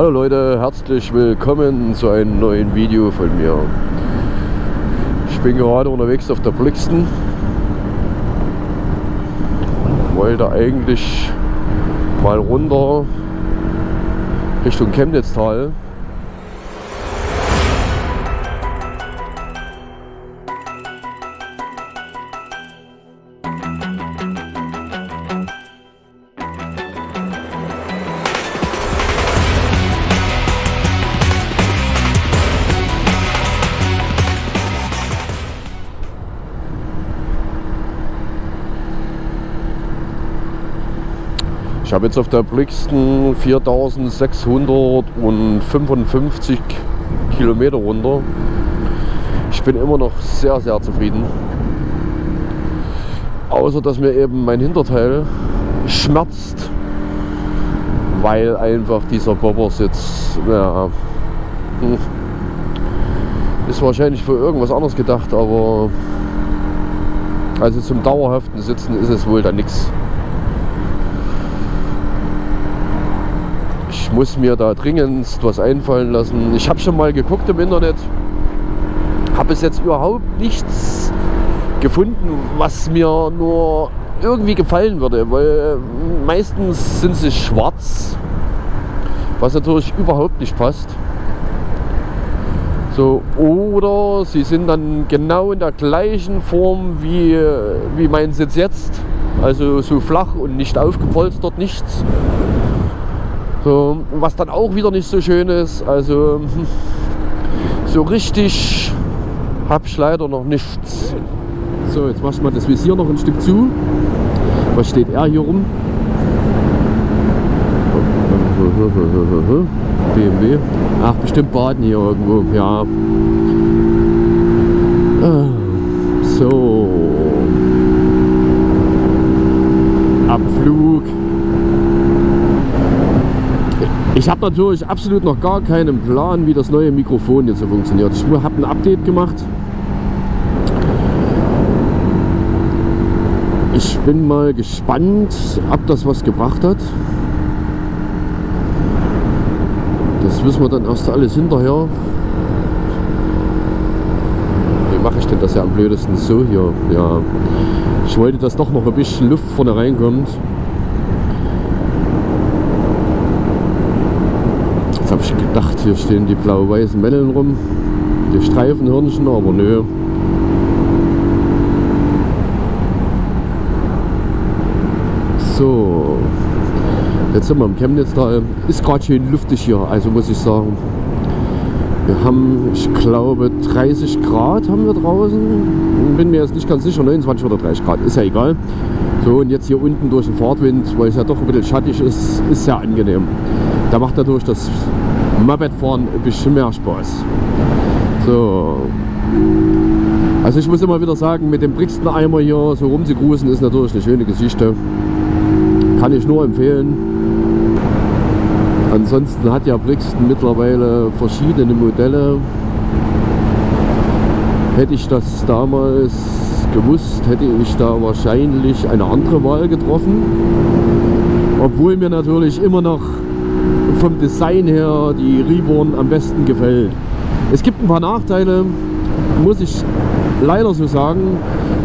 Hallo Leute, herzlich willkommen zu einem neuen Video von mir. Ich bin gerade unterwegs auf der Blixen. Wollte eigentlich mal runter Richtung Chemnitztal. Ich habe jetzt auf der Brixton 4655 Kilometer runter. Ich bin immer noch sehr, sehr zufrieden. Außer dass mir eben mein Hinterteil schmerzt, weil einfach dieser Bobbersitz, ja, hm, ist wahrscheinlich für irgendwas anderes gedacht, aber also zum dauerhaften Sitzen ist es wohl da nichts. Muss mir da dringendst was einfallen lassen. Ich habe schon mal geguckt im Internet, habe es jetzt überhaupt nichts gefunden, was mir nur irgendwie gefallen würde, weil meistens sind sie schwarz, was natürlich überhaupt nicht passt. So, oder sie sind dann genau in der gleichen Form wie, wie mein Sitz jetzt, also so flach und nicht aufgepolstert, nichts. So, was dann auch wieder nicht so schön ist. Also so richtig habe ich leider noch nichts. So, jetzt machst du mal das Visier noch ein Stück zu. Was steht er hier rum? BMW. Ach, bestimmt Baden hier irgendwo. Ja. So. Abflug. Ich habe natürlich absolut noch gar keinen Plan, wie das neue Mikrofon jetzt so funktioniert. Ich habe ein Update gemacht. Ich bin mal gespannt, ob das was gebracht hat. Das wissen wir dann erst alles hinterher. Wie mache ich denn das ja am blödesten so hier? Ja, ich wollte, dass doch noch ein bisschen Luft vorne reinkommt. Habe ich gedacht, hier stehen die blau-weißen Wellen rum, die Streifenhörnchen, aber nö. So, jetzt sind wir im Chemnitztal. Ist gerade schön luftig hier, also muss ich sagen. Wir haben, ich glaube, 30 Grad haben wir draußen. Bin mir jetzt nicht ganz sicher, 29 oder 30 Grad, ist ja egal. So, und jetzt hier unten durch den Fahrtwind, weil es ja doch ein bisschen schattig ist, ist sehr angenehm. Da macht natürlich das Mopedfahren ein bisschen mehr Spaß. So. Also ich muss immer wieder sagen, mit dem Brixton-Eimer hier so rumzugrusen ist natürlich eine schöne Geschichte. Kann ich nur empfehlen. Ansonsten hat ja Brixton mittlerweile verschiedene Modelle. Hätte ich das damals gewusst, hätte ich da wahrscheinlich eine andere Wahl getroffen. Obwohl mir natürlich immer noch vom Design her die Reborn am besten gefällt. Es gibt ein paar Nachteile, muss ich leider so sagen.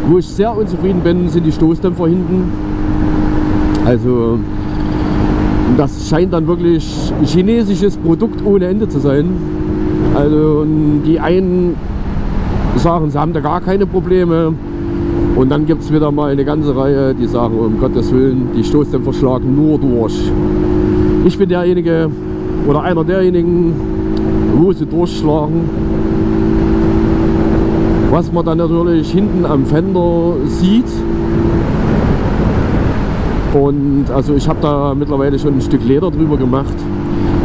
Wo ich sehr unzufrieden bin, sind die Stoßdämpfer hinten. Also das scheint dann wirklich chinesisches Produkt ohne Ende zu sein. Also die einen sagen, sie haben da gar keine Probleme. Und dann gibt es wieder mal eine ganze Reihe, die sagen, um Gottes Willen, die Stoßdämpfer schlagen nur durch. Ich bin derjenige oder einer derjenigen, wo sie durchschlagen. Was man dann natürlich hinten am Fender sieht. Und also ich habe da mittlerweile schon ein Stück Leder drüber gemacht,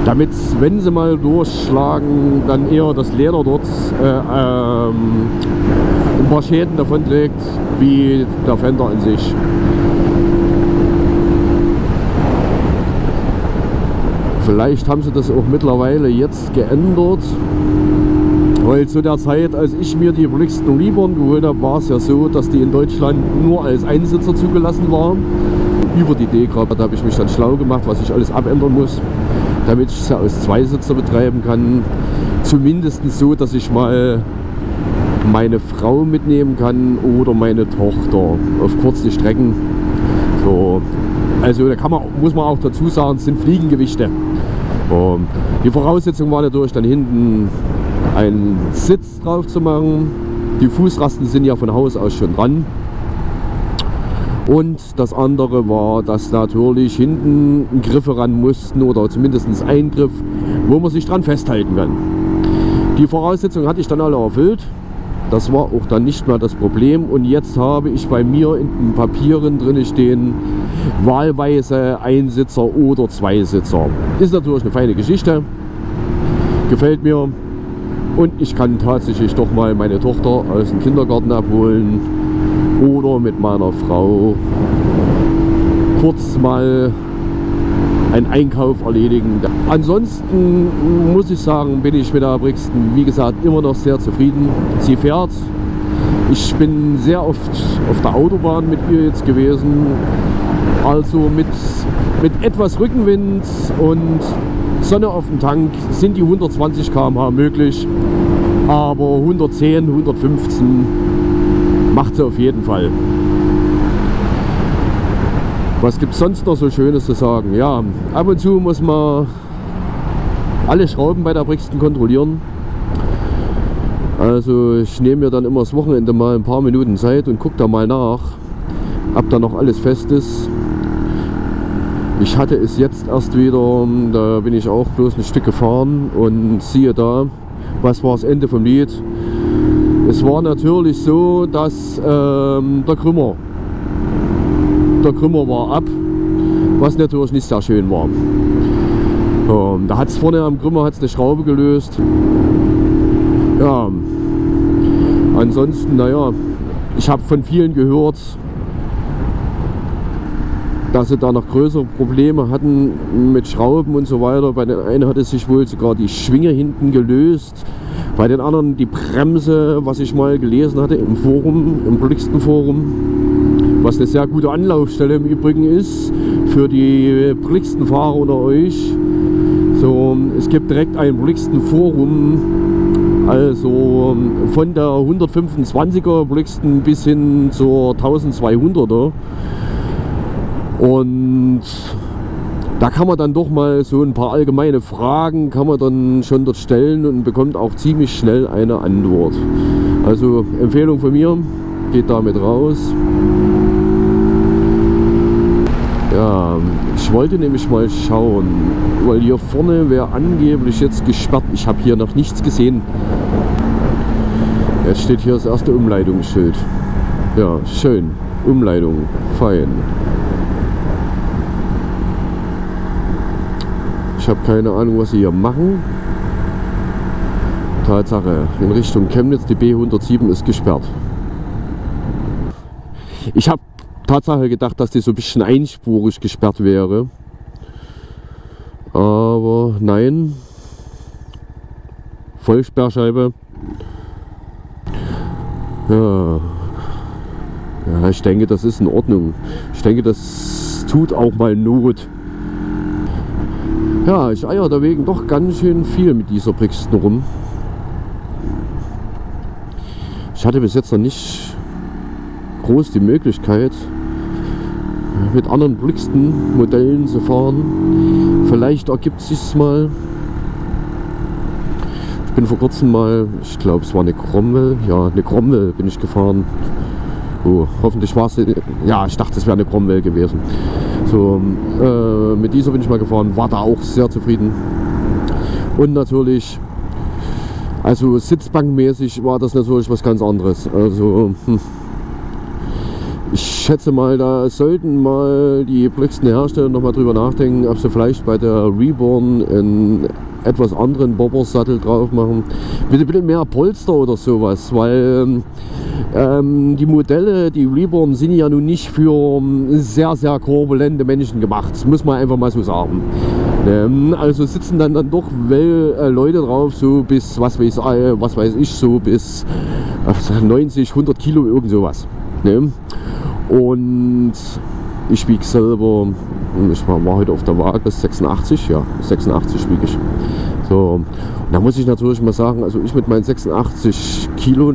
damit, wenn sie mal durchschlagen, dann eher das Leder dort äh, ähm, ein paar Schäden davon trägt, wie der Fender an sich. Vielleicht haben sie das auch mittlerweile jetzt geändert. Weil zu der Zeit, als ich mir die Brixton Liebern geholt habe, war es ja so, dass die in Deutschland nur als Einsitzer zugelassen waren. Über die D-Grab habe ich mich dann schlau gemacht, was ich alles abändern muss. damit ich sie aus Zweisitzer betreiben kann. Zumindest so, dass ich mal meine Frau mitnehmen kann oder meine Tochter auf kurze Strecken. So, also da man, muss man auch dazu sagen, es sind Fliegengewichte. Um, die Voraussetzung war natürlich dann hinten einen Sitz drauf zu machen. Die Fußrasten sind ja von Haus aus schon dran. Und das andere war, dass natürlich hinten Griffe ran mussten oder zumindest ein Griff, wo man sich dran festhalten kann. Die Voraussetzungen hatte ich dann alle erfüllt. Das war auch dann nicht mehr das Problem. Und jetzt habe ich bei mir in den Papieren drin stehen, wahlweise Einsitzer oder Zweisitzer. Ist natürlich eine feine Geschichte. Gefällt mir. Und ich kann tatsächlich doch mal meine Tochter aus dem Kindergarten abholen oder mit meiner Frau kurz mal einen Einkauf erledigen. Ansonsten muss ich sagen, bin ich mit der Brixton, wie gesagt, immer noch sehr zufrieden. Sie fährt. Ich bin sehr oft auf der Autobahn mit ihr jetzt gewesen. Also mit, mit etwas Rückenwind und Sonne auf dem Tank sind die 120 km/h möglich. Aber 110, 115 macht sie auf jeden Fall. Was gibt es sonst noch so Schönes zu sagen? Ja, ab und zu muss man alle Schrauben bei der Brixton kontrollieren. Also ich nehme mir dann immer das Wochenende mal ein paar Minuten Zeit und gucke da mal nach, ob da noch alles fest ist. Ich hatte es jetzt erst wieder, da bin ich auch bloß ein Stück gefahren und siehe da, was war das Ende vom Lied? Es war natürlich so, dass ähm, der Krümmer der Krümmer war ab, was natürlich nicht sehr schön war. Ähm, da hat es vorne am Krümmer hat's eine Schraube gelöst. Ja, ansonsten, naja, ich habe von vielen gehört, dass sie da noch größere Probleme hatten mit Schrauben und so weiter. Bei den einen hatte sich wohl sogar die Schwinge hinten gelöst. Bei den anderen die Bremse, was ich mal gelesen hatte im Forum, im Brixton Forum was eine sehr gute Anlaufstelle im Übrigen ist für die Brixton-Fahrer unter euch. So, es gibt direkt ein Brixton-Forum, also von der 125er Brixton bis hin zur 1200er. Und da kann man dann doch mal so ein paar allgemeine Fragen kann man dann schon dort stellen und bekommt auch ziemlich schnell eine Antwort. Also Empfehlung von mir, geht damit raus. Ja, ich wollte nämlich mal schauen, weil hier vorne wäre angeblich jetzt gesperrt. Ich habe hier noch nichts gesehen. Jetzt steht hier das erste Umleitungsschild. Ja, schön. Umleitung, fein. Ich habe keine Ahnung, was sie hier machen. Tatsache, in Richtung Chemnitz, die B107 ist gesperrt. Ich habe Tatsache gedacht, dass die so ein bisschen einspurig gesperrt wäre. Aber nein. Vollsperrscheibe. Ja. Ja, ich denke, das ist in Ordnung. Ich denke, das tut auch mal Not. Ja, ich eier dagegen doch ganz schön viel mit dieser Brixton rum. Ich hatte bis jetzt noch nicht groß die Möglichkeit, mit anderen Brixton-Modellen zu fahren. Vielleicht ergibt sich mal. Ich bin vor kurzem mal, ich glaube es war eine Cromwell, ja eine Cromwell bin ich gefahren. Oh, hoffentlich war es, ja ich dachte es wäre eine Cromwell gewesen. So, äh, mit dieser bin ich mal gefahren, war da auch sehr zufrieden. Und natürlich, also sitzbankmäßig war das natürlich was ganz anderes. Also, hm schätze mal, da sollten mal die Brixton Hersteller noch mal drüber nachdenken, ob sie vielleicht bei der Reborn einen etwas anderen Bobbersattel drauf machen. Bitte, bitte mehr Polster oder sowas, weil ähm, die Modelle, die Reborn, sind ja nun nicht für ähm, sehr, sehr korpulente Menschen gemacht. Das muss man einfach mal so sagen. Ähm, also sitzen dann, dann doch well, äh, Leute drauf, so bis, was weiß, äh, was weiß ich, so bis äh, 90, 100 Kilo, irgend sowas. Ne? Und ich wiege selber Ich war, war heute auf der Waage 86, ja, 86 wiege ich. So, da muss ich natürlich mal sagen, also ich mit meinen 86 Kilo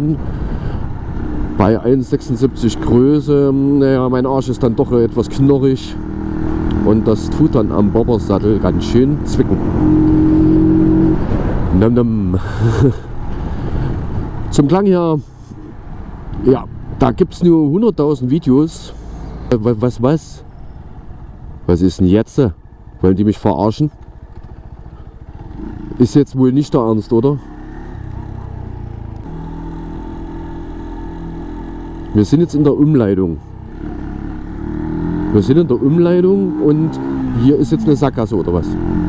bei 1,76 Größe, naja, mein Arsch ist dann doch etwas knorrig und das tut dann am Bobbersattel ganz schön zwicken. Nam, nam. Zum Klang her, ja, da gibt es nur 100.000 Videos. Äh, was, was? Was ist denn jetzt? Wollen die mich verarschen? Ist jetzt wohl nicht der Ernst, oder? Wir sind jetzt in der Umleitung. Wir sind in der Umleitung und hier ist jetzt eine Sackgasse oder was?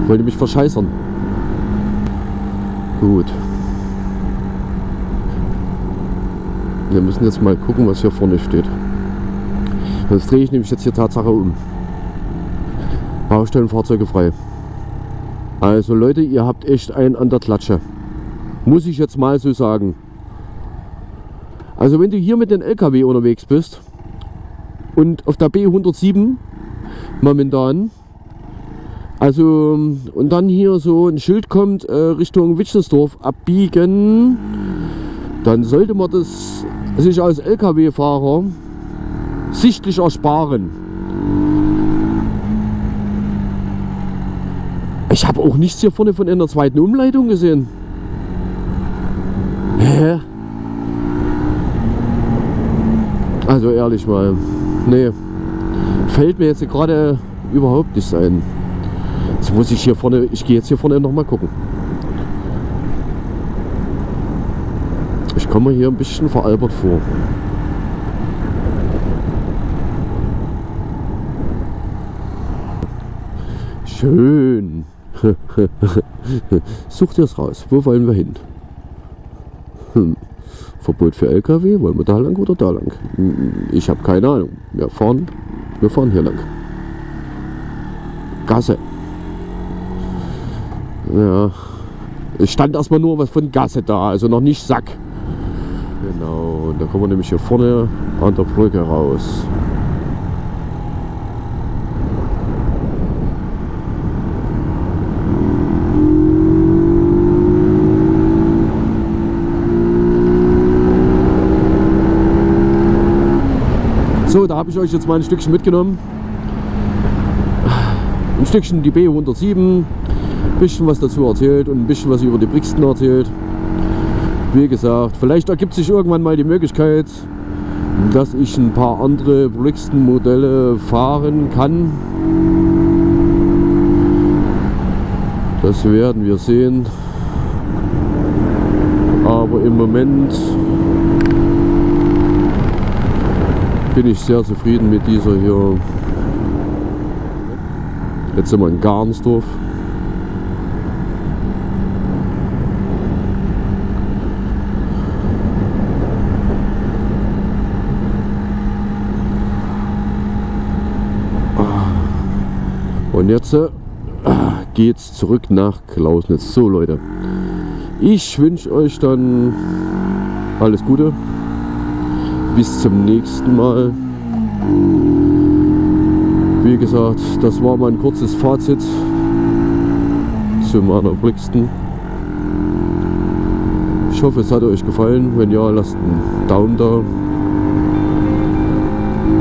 Wollt ihr mich verscheißern? Gut. Wir müssen jetzt mal gucken, was hier vorne steht. Sonst drehe ich nämlich jetzt hier Tatsache um. Baustellenfahrzeuge frei. Also Leute, ihr habt echt einen an der Klatsche. Muss ich jetzt mal so sagen. Also wenn du hier mit dem LKW unterwegs bist und auf der B107 momentan, also und dann hier so ein Schild kommt äh, Richtung Wittchensdorf abbiegen, dann sollte man das sich als LKW-Fahrer sichtlich ersparen. Ich habe auch nichts hier vorne von einer zweiten Umleitung gesehen. Hä? Also ehrlich mal, nee, fällt mir jetzt gerade überhaupt nicht ein. Jetzt muss ich hier vorne, ich gehe jetzt hier vorne noch mal gucken. Komme hier ein bisschen veralbert vor. Schön. Such dir es raus. Wo wollen wir hin? Hm. Verbot für LKW, wollen wir da lang oder da lang? Ich habe keine Ahnung. Wir fahren, wir fahren hier lang. Gasse. Ja. Es stand erstmal nur was von Gasse da, also noch nicht Sack. Genau, und da kommen wir nämlich hier vorne an der Brücke raus. So, da habe ich euch jetzt mal ein Stückchen mitgenommen. Ein Stückchen die B107, ein bisschen was dazu erzählt und ein bisschen was über die Brixton erzählt. Wie gesagt, vielleicht ergibt sich irgendwann mal die Möglichkeit, dass ich ein paar andere Brixton-Modelle fahren kann. Das werden wir sehen. Aber im Moment bin ich sehr zufrieden mit dieser hier. Jetzt sind wir in Garnsdorf. Und jetzt äh, geht's zurück nach Klausnitz. So Leute, ich wünsche euch dann alles Gute bis zum nächsten Mal. Wie gesagt, das war mein kurzes Fazit zu meiner Brixton. Ich hoffe, es hat euch gefallen. Wenn ja, lasst einen Daumen da.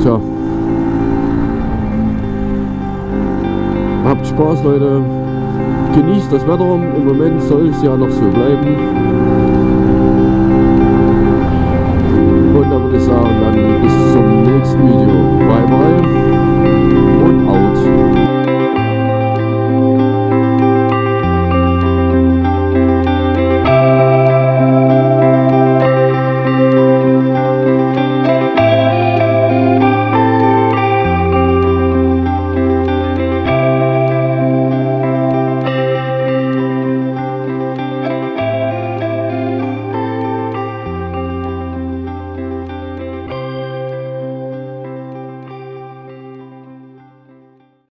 Tja. Habt Spaß, Leute. Genießt das Wetter. Im Moment soll es ja noch so bleiben.